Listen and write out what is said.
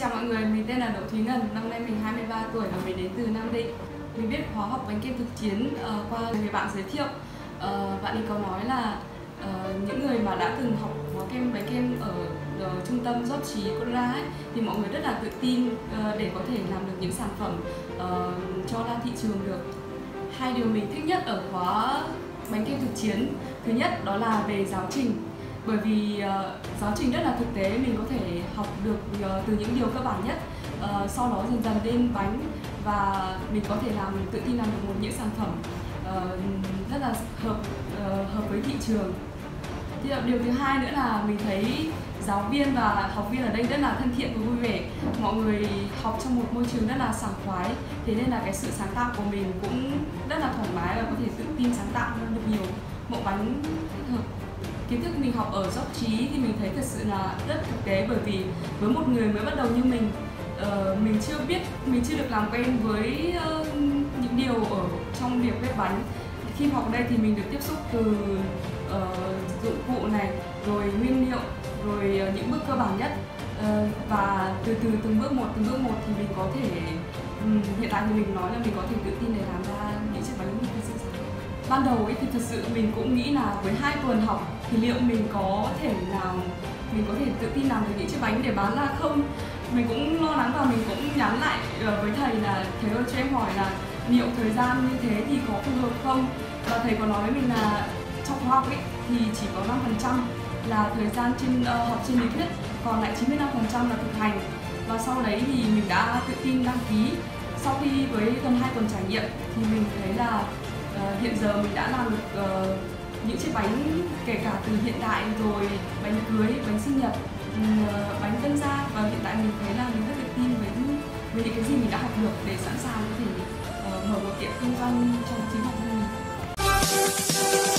chào mọi người, mình tên là Đỗ Thúy Ngân, năm nay mình 23 tuổi và mình đến từ Nam Định. Mình biết khóa học bánh kem thực chiến uh, qua người bạn giới thiệu. Uh, bạn ấy có nói là uh, những người mà đã từng học khóa kem bánh kem ở uh, trung tâm Giót Trí Cora ấy, thì mọi người rất là tự tin uh, để có thể làm được những sản phẩm uh, cho ra thị trường được. Hai điều mình thích nhất ở khóa bánh kem thực chiến, thứ nhất đó là về giáo trình bởi vì uh, giáo trình rất là thực tế mình có thể học được ờ, từ những điều cơ bản nhất. Uh, sau đó dần dần lên bánh và mình có thể làm mình tự tin làm được một những sản phẩm uh, rất là hợp uh, hợp với thị trường. Thì điều thứ hai nữa là mình thấy giáo viên và học viên ở đây rất là thân thiện và vui vẻ. Mọi người học trong một môi trường rất là sảng khoái thế nên là cái sự sáng tạo của mình cũng rất là thoải mái và có thể tự tin sáng tạo hơn được nhiều. Mẫu bánh thích hợp kiến thức mình học ở dốc trí thì mình thấy thật sự là rất thực tế bởi vì với một người mới bắt đầu như mình uh, mình chưa biết mình chưa được làm quen với uh, những điều ở trong việc vết bánh. Khi học đây thì mình được tiếp xúc từ uh, dụng cụ này rồi nguyên liệu rồi uh, những bước cơ bản nhất. Uh, và từ từ từng bước một từng bước một thì mình có thể um, hiện tại thì mình nói là mình có thể tự tin để làm ra những ban đầu ấy thì thật sự mình cũng nghĩ là với hai tuần học thì liệu mình có thể làm mình có thể tự tin làm được những chiếc bánh để bán ra không? Mình cũng lo lắng và mình cũng nhắn lại ờ, với thầy là thầy ơi cho em hỏi là liệu thời gian như thế thì có phù hợp không? Và thầy có nói với mình là trong khóa học ấy thì chỉ có 5% là thời gian trên uh, học trên lý thuyết còn lại 95% là thực hành. Và sau đấy thì mình đã tự tin đăng ký. Sau khi với gần hai tuần trải nghiệm thì mình thấy là hiện giờ mình đã làm được uh, những chiếc bánh kể cả từ hiện đại rồi bánh cưới bánh sinh nhật uh, bánh tân gia và hiện tại mình thấy là mình rất tự tin với với những cái gì mình đã học được để sẵn sàng có thể uh, mở một tiệm kinh doanh trong chính bản thân mình.